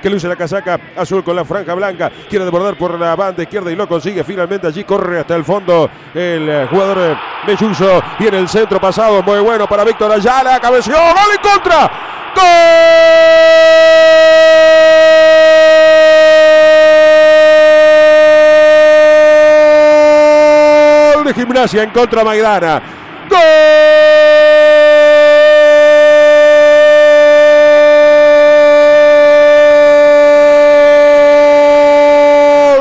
que luce la casaca azul con la franja blanca. Quiere desbordar por la banda izquierda y lo consigue. Finalmente allí corre hasta el fondo el eh, jugador Melluso. Y en el centro pasado, muy bueno para Víctor Ayala. Cabeció, gol en contra. ¡Gol! de gimnasia en contra Maidana. ¡Gol!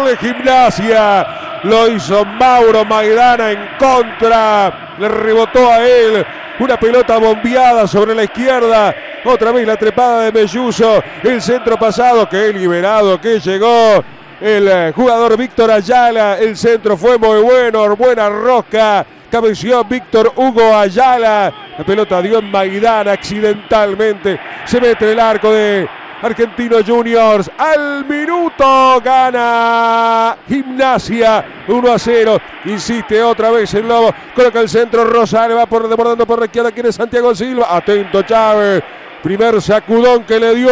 de gimnasia. Lo hizo Mauro Maidana en contra. Le rebotó a él. Una pelota bombeada sobre la izquierda. Otra vez la trepada de Melluso. El centro pasado. Qué liberado que llegó el eh, jugador Víctor Ayala. El centro fue muy bueno. Buena rosca. Cabeció Víctor Hugo Ayala. La pelota dio en Maidana accidentalmente. Se mete el arco de Argentino Juniors. Al minuto gana Gimnasia 1 a 0. Insiste otra vez el Lobo. Coloca el centro. Rosales va por desbordando por la izquierda. Quiere Santiago Silva. Atento Chávez. Primer sacudón que le dio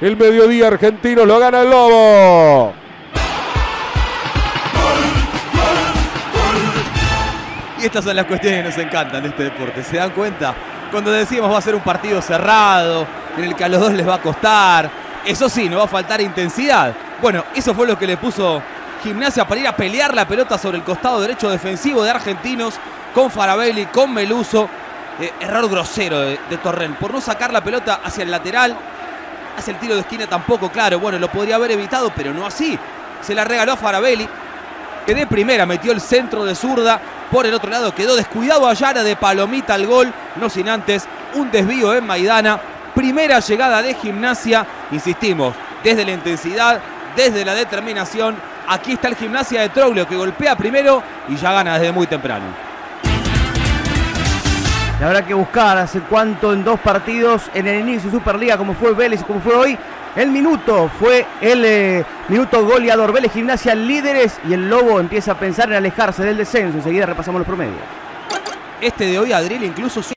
el mediodía argentino. Lo gana el Lobo. Y estas son las cuestiones que nos encantan de este deporte. ¿Se dan cuenta? Cuando decimos va a ser un partido cerrado, en el que a los dos les va a costar. Eso sí, no va a faltar intensidad. Bueno, eso fue lo que le puso Gimnasia para ir a pelear la pelota sobre el costado derecho defensivo de Argentinos con Farabelli, con Meluso. Eh, error grosero de, de Torren por no sacar la pelota hacia el lateral. Hacia el tiro de esquina tampoco, claro. Bueno, lo podría haber evitado, pero no así. Se la regaló a Farabelli que de primera metió el centro de zurda. Por el otro lado quedó descuidado Ayala de palomita al gol. No sin antes un desvío en Maidana. Primera llegada de gimnasia. Insistimos, desde la intensidad, desde la determinación. Aquí está el gimnasia de Troglio que golpea primero y ya gana desde muy temprano. Habrá que buscar hace cuánto en dos partidos en el inicio de Superliga, como fue Vélez y como fue hoy. El minuto fue el eh, minuto goleador. Vélez Gimnasia líderes y el Lobo empieza a pensar en alejarse del descenso. Enseguida repasamos los promedios. Este de hoy, Adriel, incluso